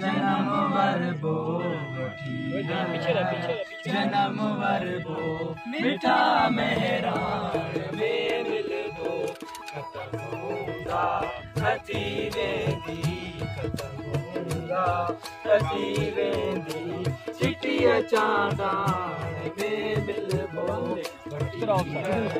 जन्म वरबो जन्म वरबो मिठा मेहरान में मिलबो खत्म होगा हती वेंदी खत्म होगा चिट्ठीअ चांदान में मिलबो Doktor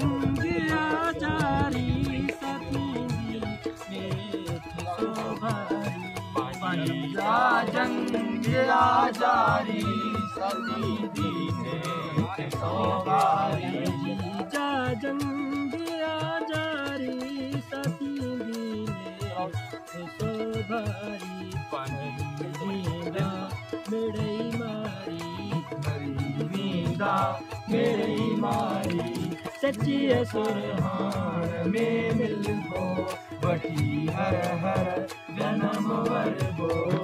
you. जंग आजारी सदी दीने सोबारी जा जंग आजारी सतींदी मेथ सोभारी पंजीदा मिड़ई मारी मरी वींदा मेरी। मारी सची सुरहान में मिलबो वठी हर हर जन्म वरबो वठी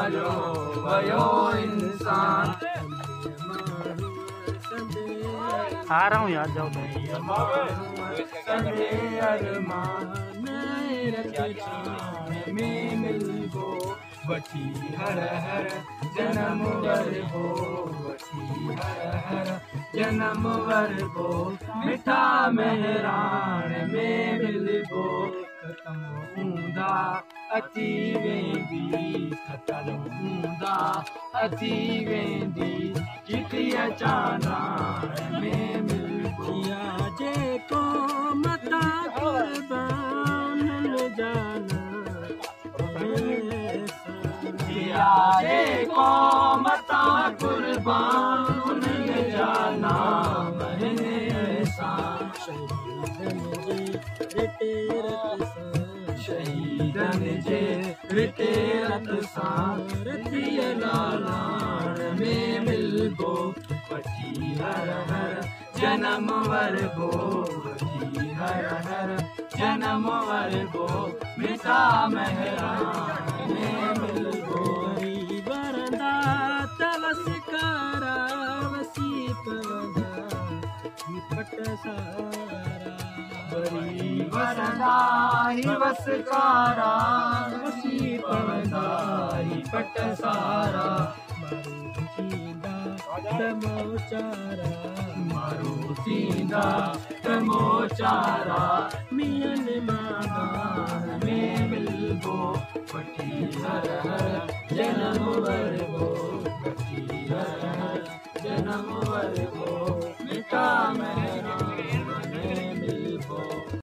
मारो वयो इंसान। आ रहा हूँ यार, जाओ जन्म वरबो वठी हर हर जन्म वरबो मिठा मेहरान अची वेंदी ख़तम हूंदा अची वेंदी चिठीअ चांदान में या जेको मता कुर्बान जाना दिया रे मता कुर्बान उन्हनि जा नाम हिन एहसान शहीदनि जे रिटे रत सां रतीअ लालाण, में मिलबो वठी हर हर, जनम वरबो वठी हर हर, जनम वरबो मिठा मेहरान में मिलबो वरंदा तवस कारा वसी पवंदा पट सारा वरी वरदा ही वसकारा वसी पवंदारी पट सारा। तमोचारा मारो थींदा तमो चारा मियन मादान में मिलबो जनम हर हर, जनम वरबो